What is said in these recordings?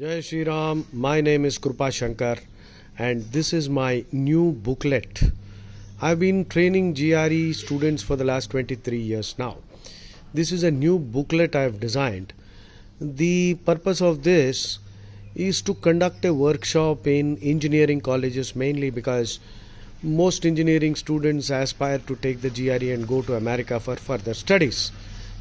Jai Shri Ram, my name is Krupa Shankar and this is my new booklet. I've been training GRE students for the last 23 years now. This is a new booklet I've designed. The purpose of this is to conduct a workshop in engineering colleges mainly because most engineering students aspire to take the GRE and go to America for further studies.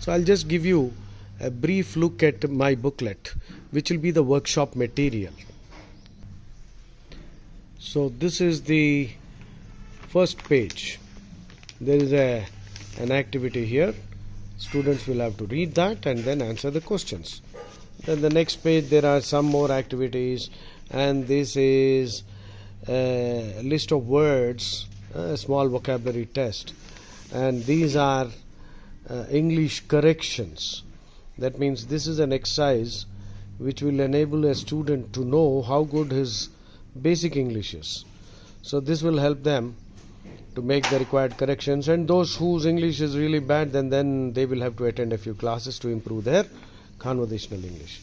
So I'll just give you a brief look at my booklet, which will be the workshop material. So this is the first page. There is a an activity here. Students will have to read that and then answer the questions. Then the next page there are some more activities, and this is a list of words, a small vocabulary test, and these are uh, English corrections. That means this is an exercise which will enable a student to know how good his basic English is. So this will help them to make the required corrections and those whose English is really bad then then they will have to attend a few classes to improve their conversational English.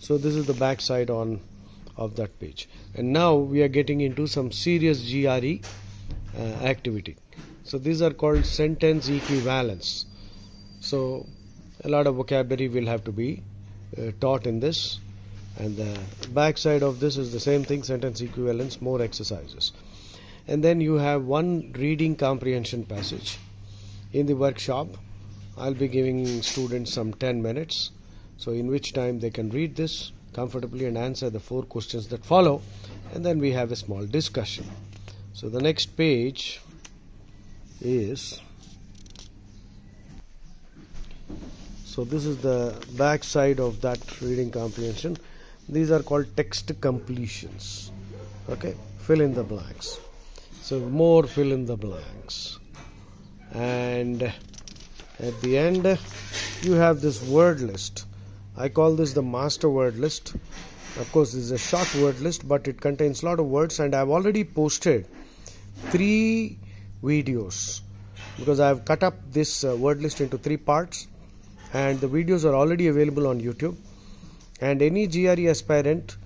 So this is the back side on of that page. And now we are getting into some serious GRE uh, activity. So these are called sentence equivalence. So a lot of vocabulary will have to be uh, taught in this. And the back side of this is the same thing sentence equivalence more exercises. And then you have one reading comprehension passage in the workshop. I'll be giving students some 10 minutes. So in which time they can read this comfortably and answer the four questions that follow. And then we have a small discussion. So the next page is so this is the back side of that reading comprehension. These are called text completions. Okay? Fill in the blanks. So more fill in the blanks. And at the end you have this word list. I call this the master word list. Of course this is a short word list but it contains a lot of words and i've already posted three videos because i've cut up this uh, word list into three parts and the videos are already available on youtube. And any GRE aspirant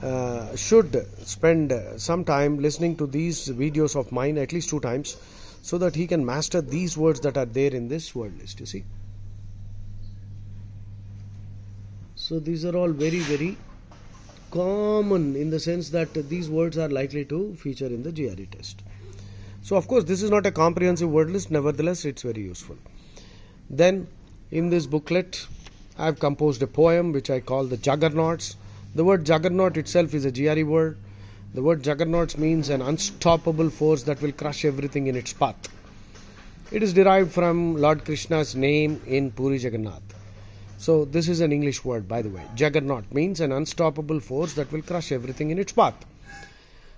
uh, should spend some time listening to these videos of mine at least two times so that he can master these words that are there in this word list you see. So these are all very very common in the sense that these words are likely to feature in the GRE test. So of course this is not a comprehensive word list. Nevertheless it's very useful. Then in this booklet I've composed a poem which I call the Juggernauts. The word juggernaut itself is a GRE word. The word juggernauts means an unstoppable force that will crush everything in its path. It is derived from Lord Krishna's name in Puri Jagannath. So, this is an English word, by the way. Juggernaut means an unstoppable force that will crush everything in its path.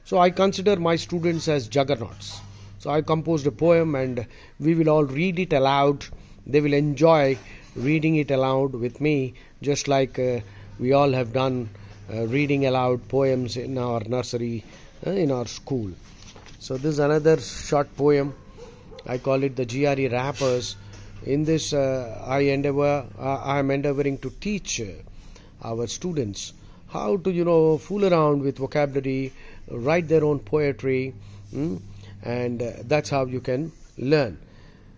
So, I consider my students as juggernauts. So, I composed a poem and we will all read it aloud. They will enjoy reading it aloud with me, just like uh, we all have done uh, reading aloud poems in our nursery, uh, in our school. So, this is another short poem. I call it the GRE Rappers. In this, uh, I endeavor, uh, I am endeavoring to teach uh, our students how to, you know, fool around with vocabulary, write their own poetry, mm, and that's how you can learn.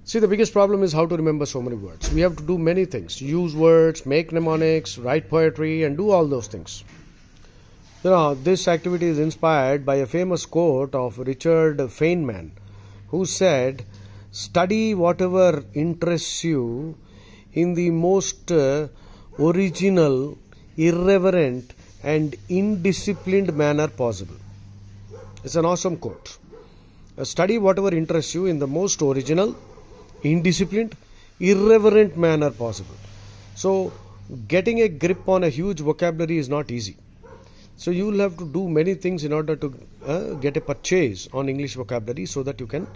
See, the biggest problem is how to remember so many words. We have to do many things use words, make mnemonics, write poetry, and do all those things. You know, this activity is inspired by a famous quote of Richard Feynman, who said, Study whatever interests you in the most uh, original, irreverent, and indisciplined manner possible. It's an awesome quote. Study whatever interests you in the most original, indisciplined, irreverent manner possible. So, getting a grip on a huge vocabulary is not easy. So, you will have to do many things in order to uh, get a purchase on English vocabulary so that you can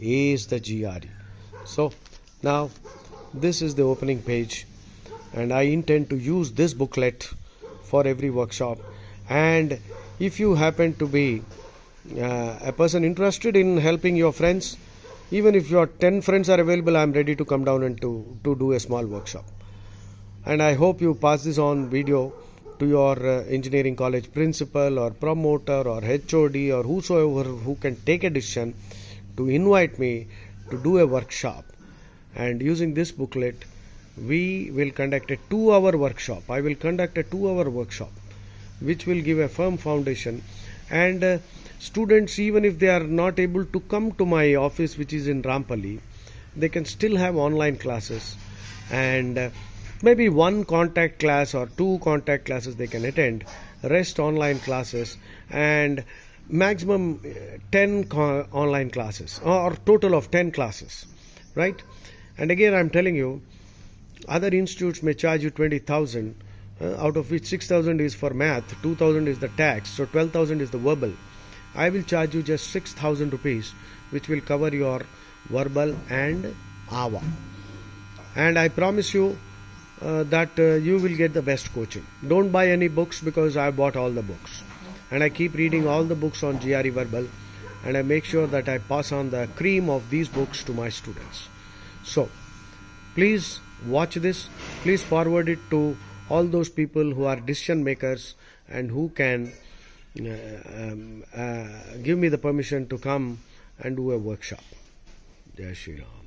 ace the GRE. So, now this is the opening page, and I intend to use this booklet for every workshop. And if you happen to be uh, a person interested in helping your friends, even if your 10 friends are available i'm ready to come down and to, to do a small workshop and i hope you pass this on video to your uh, engineering college principal or promoter or HOD or whosoever who can take a decision to invite me to do a workshop. And using this booklet, we will conduct a two hour workshop. I will conduct a two hour workshop which will give a firm foundation and uh, students even if they are not able to come to my office which is in Rampalli they can still have online classes. And uh, maybe one contact class or two contact classes they can attend rest online classes and maximum uh, 10 co- online classes or total of 10 classes right? And again i'm telling you other institutes may charge you 20000 uh, out of which 6000 is for math 2000 is the tax so 12000 is the verbal i will charge you just 6000 rupees which will cover your verbal and AWA and i promise you uh, that uh, you will get the best coaching. Don't buy any books because i bought all the books. And i keep reading all the books on gre verbal and i make sure that i pass on the cream of these books to my students. So please watch this. Please forward it to all those people who are decision makers and who can um, uh, give me the permission to come and do a workshop. Jai shri ram